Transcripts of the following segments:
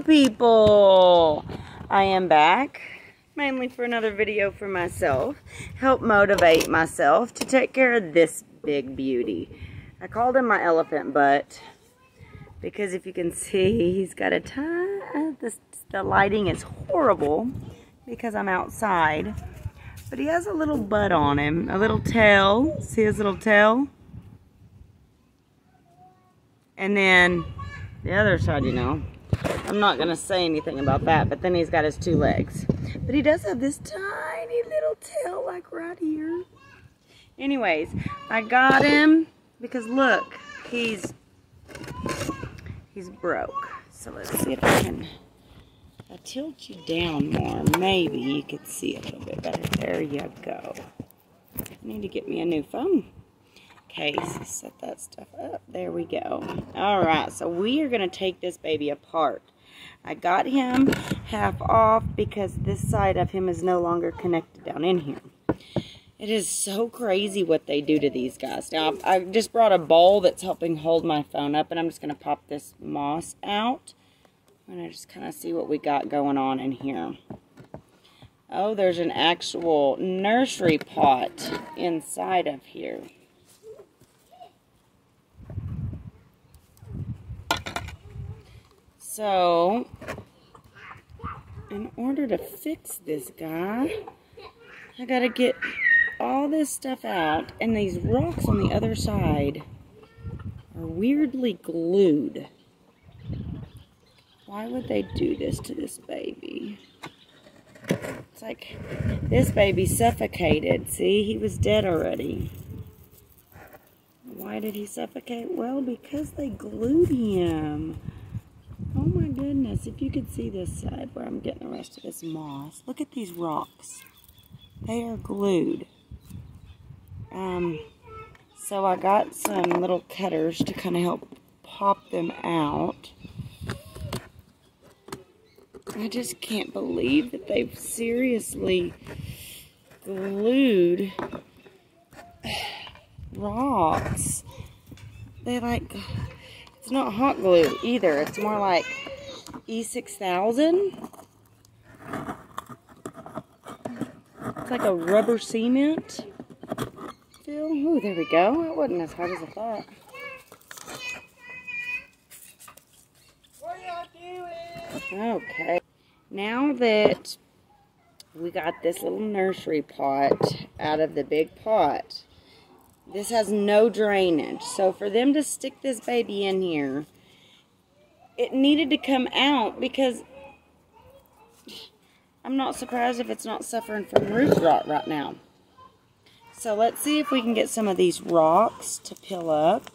People! I am back, mainly for another video for myself. Help motivate myself to take care of this big beauty. I called him my elephant butt because if you can see, he's got a ton, the, the lighting is horrible because I'm outside. But he has a little butt on him, a little tail. See his little tail? And then the other side, you know, I'm not going to say anything about that, but then he's got his two legs. But he does have this tiny little tail, like right here. Anyways, I got him because look, he's, he's broke. So let's see if I can I tilt you down more. Maybe you could see a little bit better. There you go. I need to get me a new phone case. Set that stuff up. There we go. All right, so we are going to take this baby apart. I got him half off because this side of him is no longer connected down in here. It is so crazy what they do to these guys. Now, I just brought a bowl that's helping hold my phone up, and I'm just going to pop this moss out. Going to just kind of see what we got going on in here. Oh, there's an actual nursery pot inside of here. So, in order to fix this guy, I gotta get all this stuff out, and these rocks on the other side are weirdly glued. Why would they do this to this baby? It's like this baby suffocated. See, he was dead already. Why did he suffocate? Well, because they glued him. Goodness, if you could see this side where I'm getting the rest of this moss. Look at these rocks. They are glued. Um, so I got some little cutters to kind of help pop them out. I just can't believe that they've seriously glued rocks. They like it's not hot glue either. It's more like E6000. It's like a rubber cement feel. Oh, there we go. It wasn't as hot as I thought. Okay. Now that we got this little nursery pot out of the big pot, this has no drainage. So for them to stick this baby in here, it needed to come out because I'm not surprised if it's not suffering from root rot right now. So let's see if we can get some of these rocks to peel up.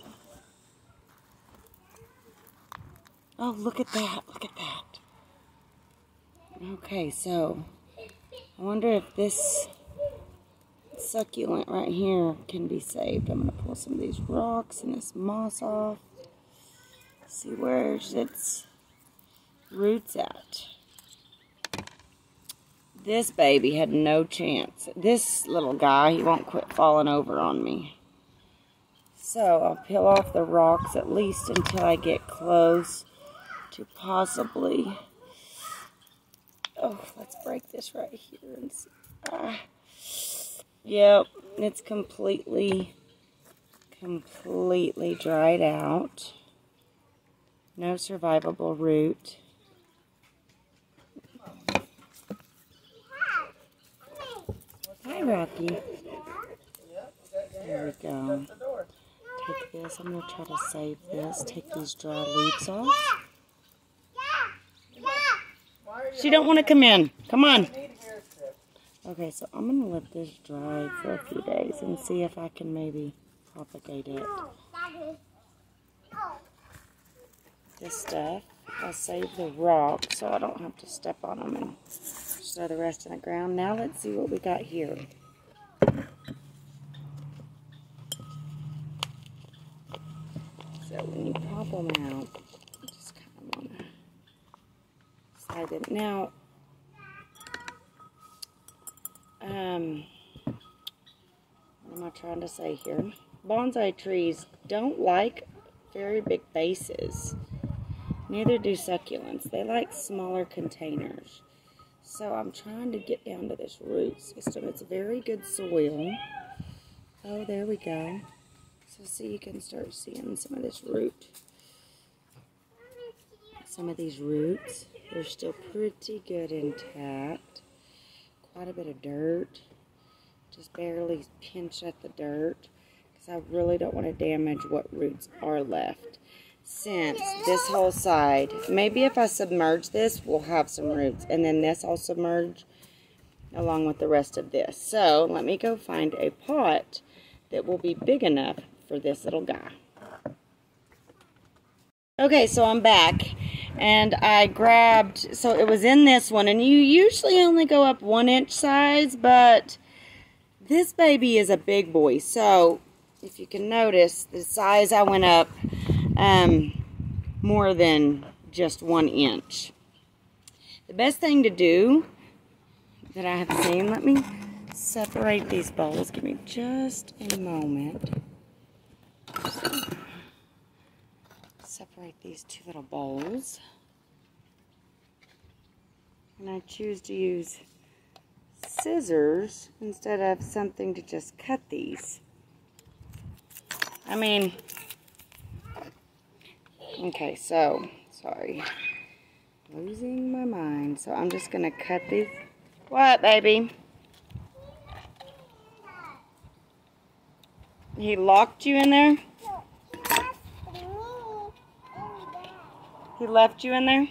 Oh, look at that. Look at that. Okay, so I wonder if this succulent right here can be saved. I'm going to pull some of these rocks and this moss off. See where its roots at. This baby had no chance. This little guy, he won't quit falling over on me. So I'll peel off the rocks at least until I get close to possibly... Oh, let's break this right here and see. Ah. Yep, it's completely, completely dried out. No survivable root. Hi, Rocky. There we go. Take this. I'm going to try to save this. Take these dry leaves off. She don't want to come in. Come on. Okay, so I'm going to let this dry for a few days and see if I can maybe propagate it. This stuff, I'll save the rock so I don't have to step on them and throw the rest in the ground. Now let's see what we got here. So when you pop them out, just kind of want to slide them. Now, um, what am I trying to say here? Bonsai trees don't like very big bases. Neither do succulents. They like smaller containers. So I'm trying to get down to this root system. It's very good soil. Oh, there we go. So see, you can start seeing some of this root. Some of these roots, they're still pretty good intact. Quite a bit of dirt. Just barely pinch at the dirt because I really don't want to damage what roots are left since this whole side, maybe if I submerge this, we'll have some roots. And then this I'll submerge along with the rest of this. So let me go find a pot that will be big enough for this little guy. Okay, so I'm back and I grabbed, so it was in this one and you usually only go up one inch size, but this baby is a big boy. So if you can notice, the size I went up um, more than just one inch. The best thing to do that I have seen, let me separate these bowls. Give me just a moment. Separate these two little bowls. And I choose to use scissors instead of something to just cut these. I mean, Okay, so, sorry. Losing my mind. So I'm just going to cut these. What, baby? He locked you in there? He left you in there?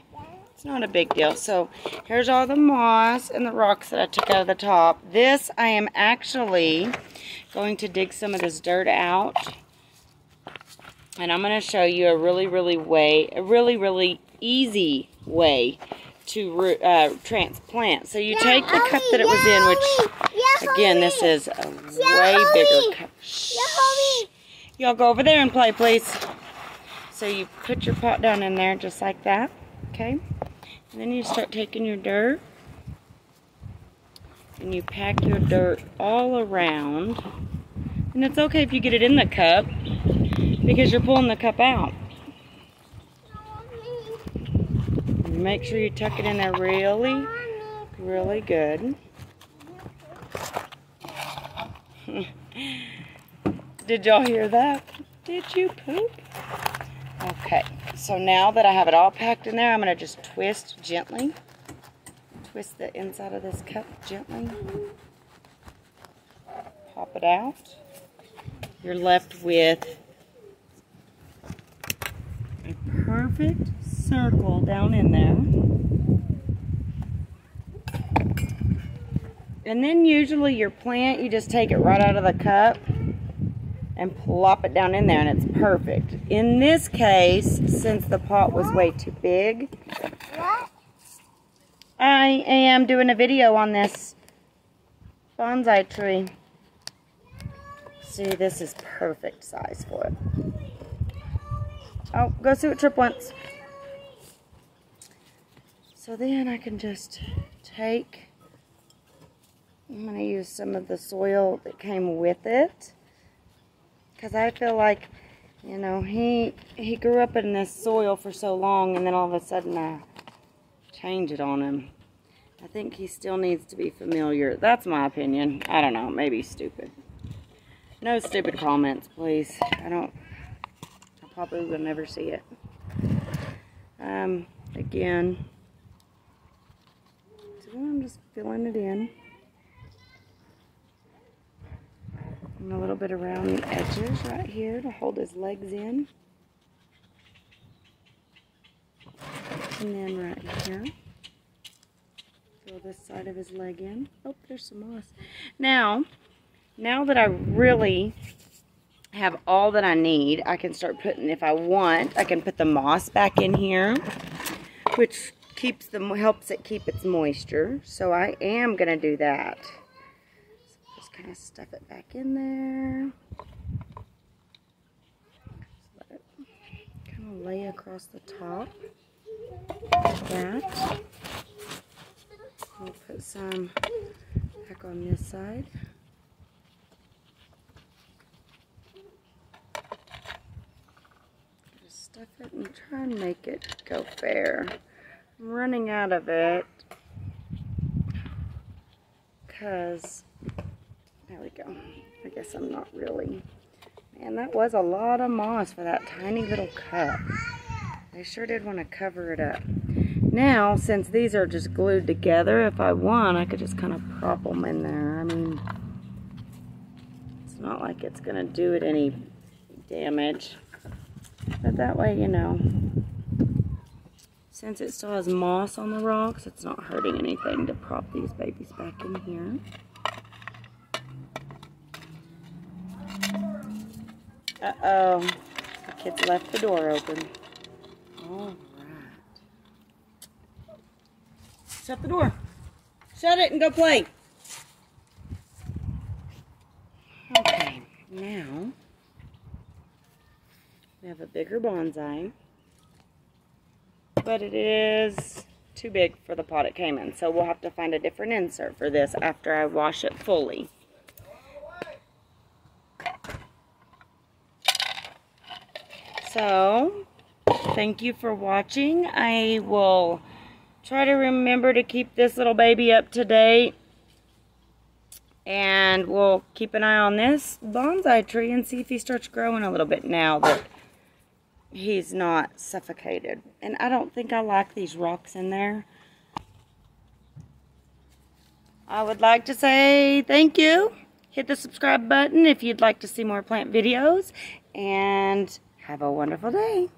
It's not a big deal. So here's all the moss and the rocks that I took out of the top. This, I am actually going to dig some of this dirt out and I'm going to show you a really, really way, a really, really easy way to uh, transplant. So you yeah, take the cup that it was in, which, yeah, again, this is a yeah, way bigger cup. Y'all go over there and play, please. So you put your pot down in there just like that, okay? And then you start taking your dirt, and you pack your dirt all around. And it's okay if you get it in the cup because you're pulling the cup out. Make sure you tuck it in there really, really good. Did y'all hear that? Did you poop? Okay, so now that I have it all packed in there, I'm going to just twist gently. Twist the inside of this cup gently. Pop it out. You're left with perfect circle down in there. And then usually your plant, you just take it right out of the cup and plop it down in there and it's perfect. In this case, since the pot was way too big, I am doing a video on this bonsai tree. See, this is perfect size for it. Oh, go see what Trip wants. So then I can just take, I'm going to use some of the soil that came with it. Because I feel like, you know, he, he grew up in this soil for so long and then all of a sudden I change it on him. I think he still needs to be familiar. That's my opinion. I don't know. Maybe stupid. No stupid comments, please. I don't probably will never see it. Um, again, so I'm just filling it in. And a little bit around the edges right here to hold his legs in. And then right here. Fill this side of his leg in. Oh, there's some moss. Now, now that I really have all that I need. I can start putting, if I want, I can put the moss back in here, which keeps the helps it keep its moisture. So I am going to do that. So just kind of stuff it back in there. kind of lay across the top like that. We'll put some back on this side. Stuff it and try and make it go fair. I'm running out of it because, there we go. I guess I'm not really. Man, that was a lot of moss for that tiny little cup. I sure did want to cover it up. Now, since these are just glued together, if I want, I could just kind of prop them in there. I mean, it's not like it's going to do it any damage. But that way, you know, since it still has moss on the rocks, it's not hurting anything to prop these babies back in here. Uh-oh. The kids left the door open. All right. Shut the door. Shut it and go play. Okay, now we have a bigger bonsai, but it is too big for the pot it came in, so we'll have to find a different insert for this after I wash it fully. So, thank you for watching. I will try to remember to keep this little baby up to date. And we'll keep an eye on this bonsai tree and see if he starts growing a little bit now that he's not suffocated. And I don't think I like these rocks in there. I would like to say thank you. Hit the subscribe button if you'd like to see more plant videos. And have a wonderful day.